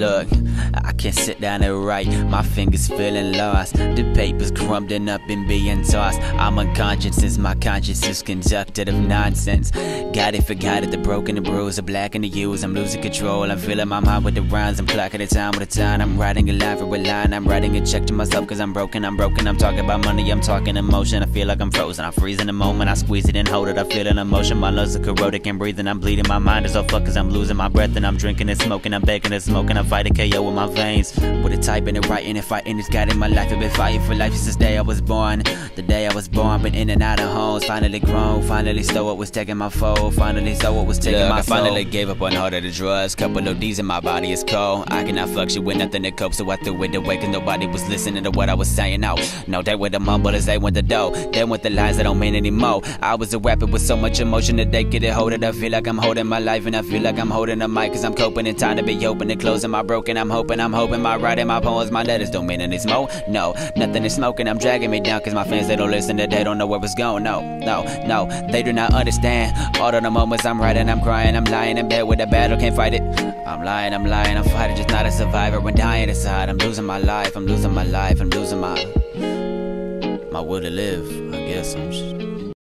Look, I can't sit down and write, my fingers feeling lost. The paper's crumbling up and being tossed. I'm unconscious since my conscience is conducted of nonsense. Got it, forgot it, the broken, the bruised, the black and the used. I'm losing control, I'm filling my mind with the rhymes. I'm clocking the time with the time. I'm writing a line for a line. I'm writing a check to myself cause I'm broken, I'm broken. I'm talking about money, I'm talking emotion. I feel like I'm frozen, I'm freezing the moment. I squeeze it and hold it, I feel an emotion. My lungs are corroded, can't breathe and I'm bleeding. My mind is all fucked cause I'm losing my breath and I'm drinking and smoking. I'm baking and smoking. I'm fighting KO with my veins. With a typing and writing and fighting, it's got in my life. I've been fighting for life since the day I was born. The day I was born, been in and out of homes. Finally grown, finally saw what was taking my foe. Finally saw what was taking Look, my I finally soul. gave up on all of the drugs. Couple of D's in my body is cold. I cannot fluctuate nothing to cope, so I threw it away. Cause nobody was listening to what I was saying out. No, they were the mumblers, they went the dough. They went the lines that don't mean anymore. I was a rapper with so much emotion that they get it hold it. I feel like I'm holding my life and I feel like I'm holding a mic. Cause I'm coping in time to be open and closing my broken. I'm hoping, I'm hoping my writing, my poems, my letters don't mean any more. No, nothing is smoking, I'm dragging me down. Cause my fans, they don't listen, they don't know where it's going. No, no, no, they do not understand. All of the moments I'm writing, I'm crying, I'm lying in bed with a battle, can't fight it. I'm lying, I'm lying, I'm fighting, just not a survivor. I'm dying inside, I'm losing my life, I'm losing my life, I'm losing my my will to live. I guess I'm. Just,